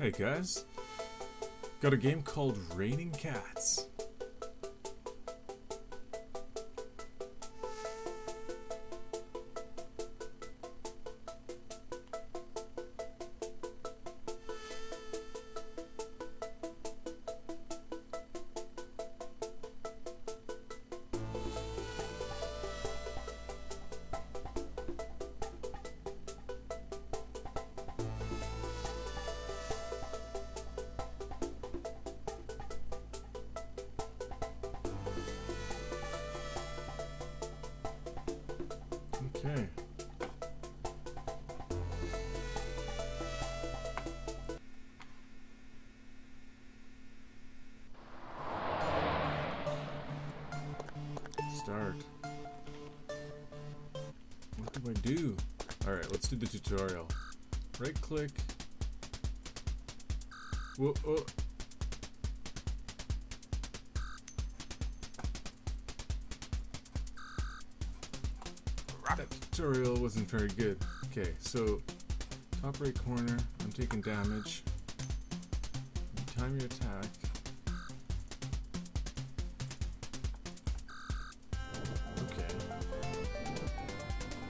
Hey guys, got a game called Reigning Cats. Okay. Start. What do I do? Alright, let's do the tutorial. Right click. Whoa. Tutorial wasn't very good. Okay, so top right corner, I'm taking damage. You time your attack. Okay.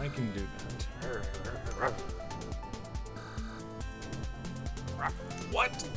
I can do that. What?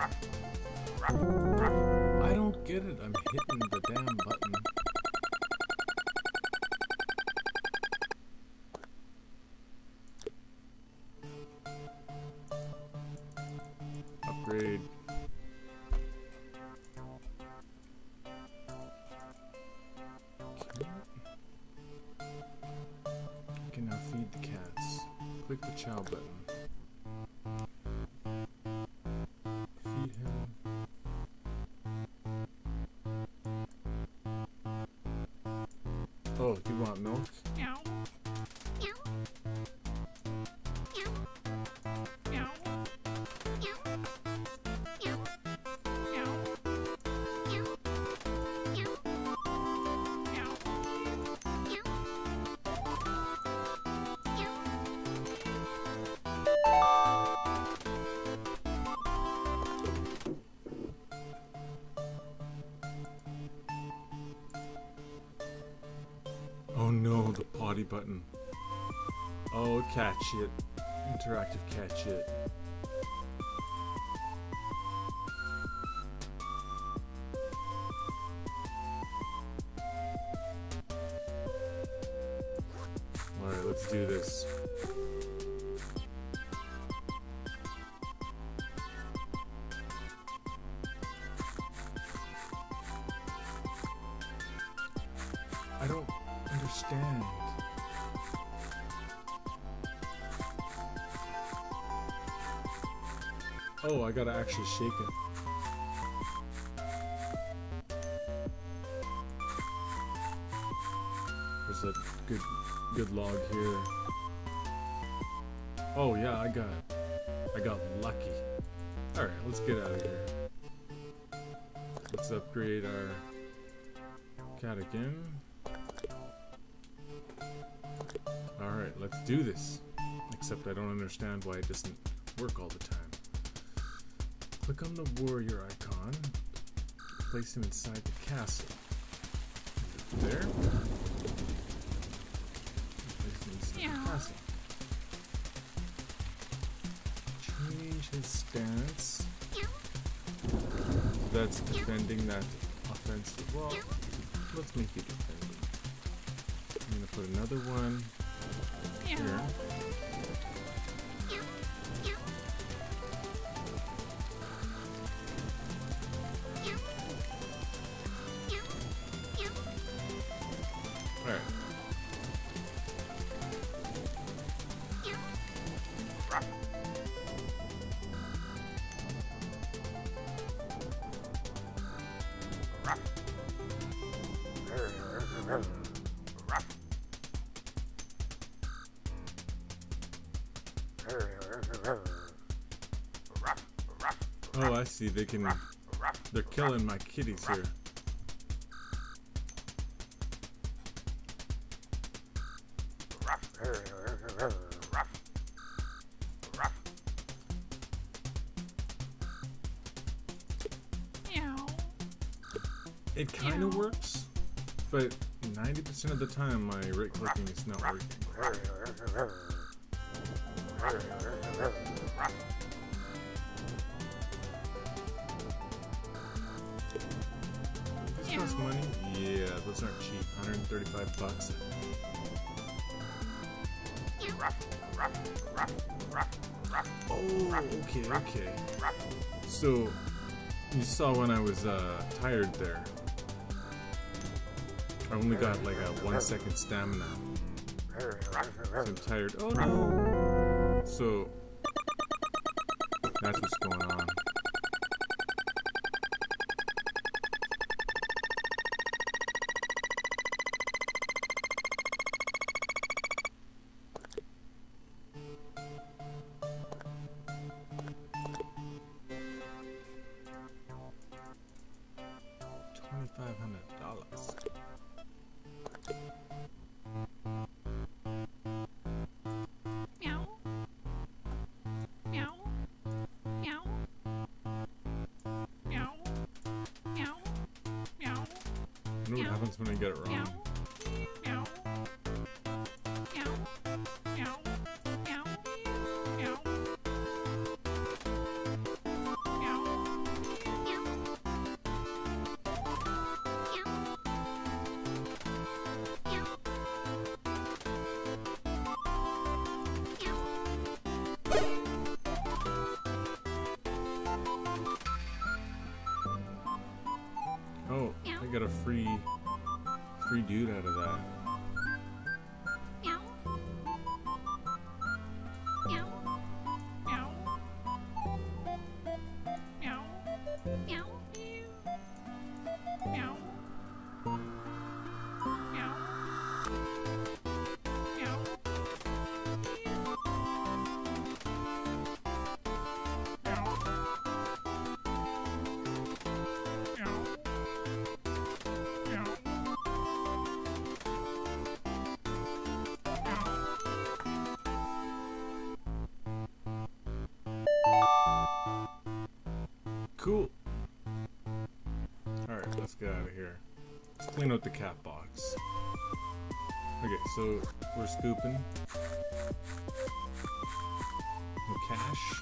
I don't get it. I'm hitting the damn button. Upgrade. Okay. Can now feed the cats. Click the chow button. Button. Oh, catch it. Interactive catch it. Alright, let's do this. Oh, I gotta actually shake it. There's a good good log here. Oh yeah, I got I got lucky. Alright, let's get out of here. Let's upgrade our cat again. Alright, let's do this. Except I don't understand why it doesn't work all the time. Click on the warrior icon. Place him inside the castle. There. Place him inside the castle. Change his stance. That's defending that offensive wall. Let's make it defending. I'm gonna put another one here. Oh, I see. They can They're killing my kitties here. It kind of works, but 90% of the time my right clicking is not working. This costs money? Yeah, those aren't cheap. 135 bucks. Oh, okay, okay. So, you saw when I was uh, tired there. I only got like a one second stamina. So I'm tired. Oh no! So, that's what's going on. happens when I get it wrong. Meow. Oh, I got a free free dude out of that. Cool. Alright, let's get out of here. Let's clean out the cat box. Okay, so we're scooping. No cash.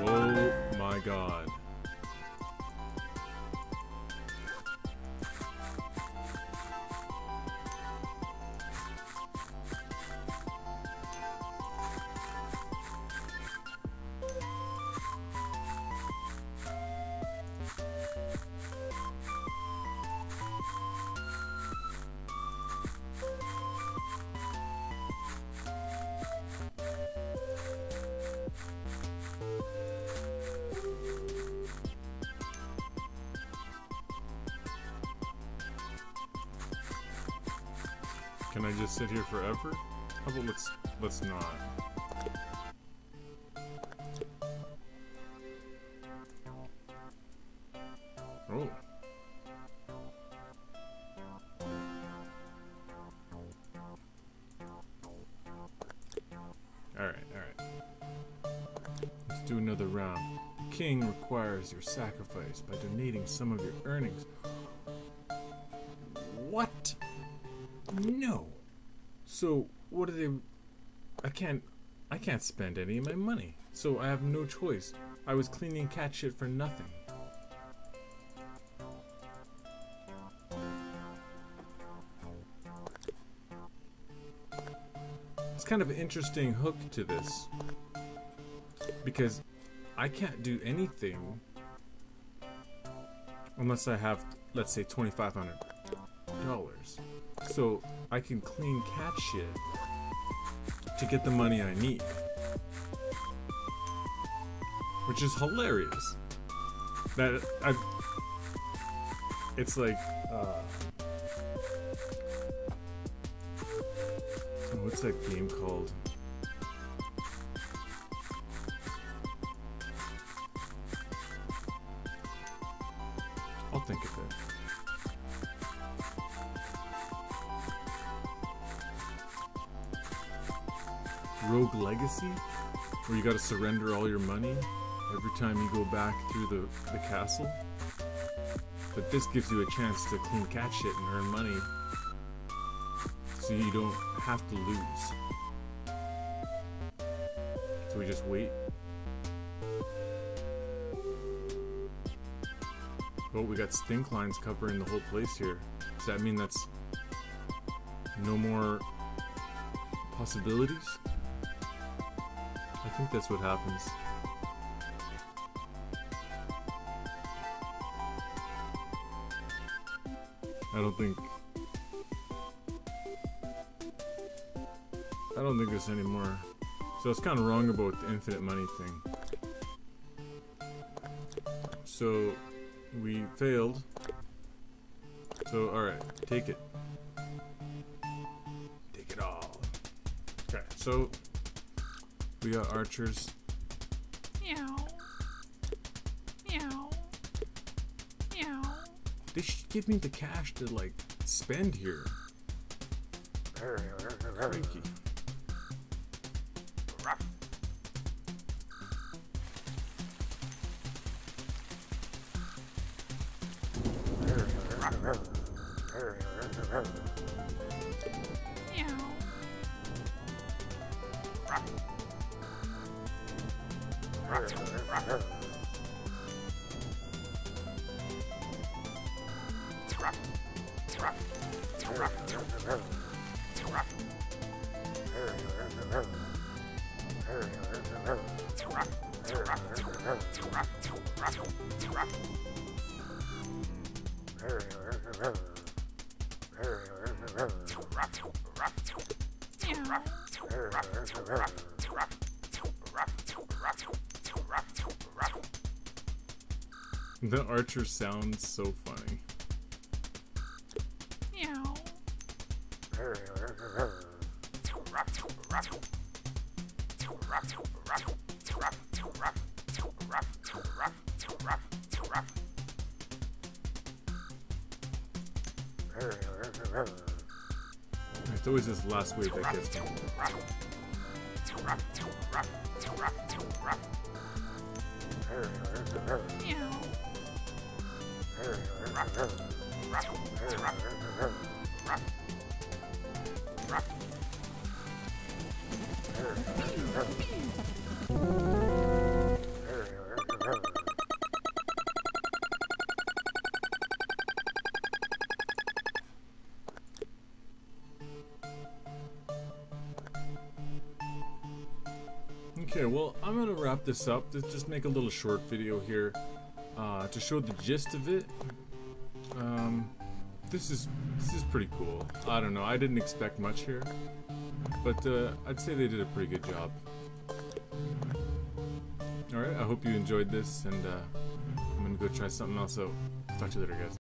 Oh my god. Can I just sit here forever? How about let's let's not. Oh. Alright, alright. Let's do another round. The king requires your sacrifice by donating some of your earnings. What? No. So what do they? I can't. I can't spend any of my money. So I have no choice. I was cleaning cat shit for nothing. It's kind of an interesting hook to this. Because I can't do anything unless I have, let's say, $2,500. So I can clean cat shit to get the money I need. Which is hilarious. That I it's like uh, oh, what's that game called? Rogue Legacy, where you gotta surrender all your money every time you go back through the, the castle. But this gives you a chance to clean cat shit and earn money. So you don't have to lose. So we just wait. Oh, we got stink lines covering the whole place here. Does that mean that's no more possibilities? I think that's what happens. I don't think. I don't think there's any more. So it's kind of wrong about the infinite money thing. So we failed. So alright, take it. Take it all. Okay, so we got archers. Meow. Meow. Meow. They should give me the cash to like spend here. Cranky. Meow. Meow. The archer sounds so funny. Meow. It's always this last wave that gets me. Meow. Okay, well, I'm gonna wrap this up. Just just make a little short video here uh, to show the gist of it. Um, this is this is pretty cool. I don't know. I didn't expect much here, but uh, I'd say they did a pretty good job. All right. I hope you enjoyed this, and uh, I'm gonna go try something else out. Talk to you later, guys.